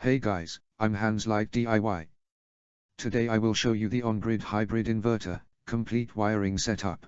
Hey guys, I'm Hans like DIY. Today I will show you the on-grid hybrid inverter, complete wiring setup.